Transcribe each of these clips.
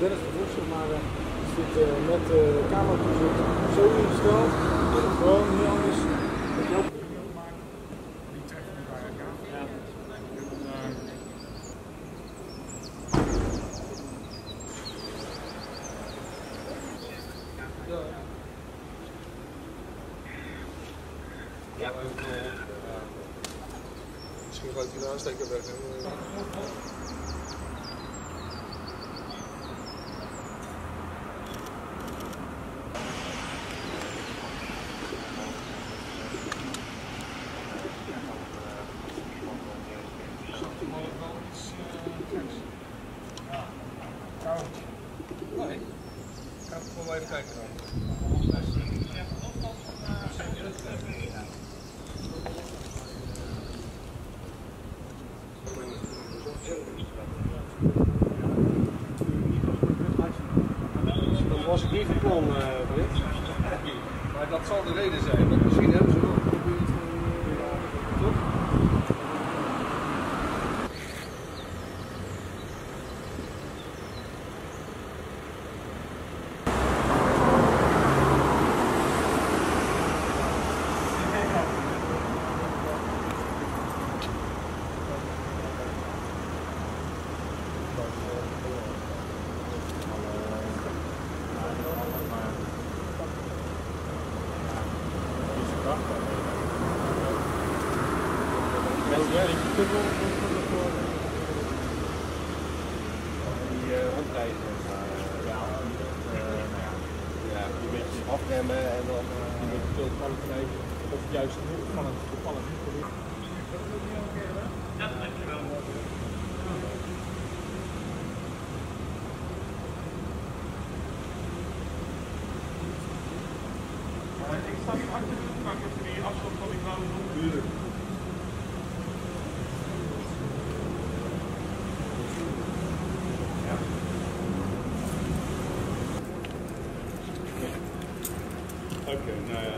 Dennis Vervossen, maar uh, zit uh, met uh, kamertoezicht zo ingesteld. Gewoon niet anders. Ik hoop Die treffen nu bij elkaar. Ja. En, Ja. Misschien gaat hij de aansteker weg. hè. maar ook wel iets uh, geks. Ja. Koud. Nee. Ga het gewoon even kijken dan. Dat was ik niet van plan, Britt. Maar dat zal de reden zijn, misschien hebben ze wel geprobeerd. Eh, Toch? Die uh, rondreizen, uh, ja, uh, nou ja, ja, een beetje afremmen en dan een beetje veel krijgen. Of juist van het toevallig niet proberen. Ik sta niet achter de toegang, die afstand van die blauwe zon. Oké, nou ja.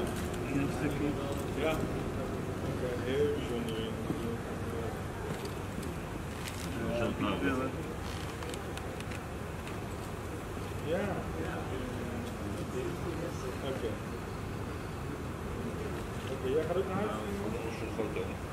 Een stukje. Ja. Oké, heel bijzonder. Ja. Oké. Oké, jij gaat ook naar huis?